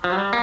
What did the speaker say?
Uh-huh.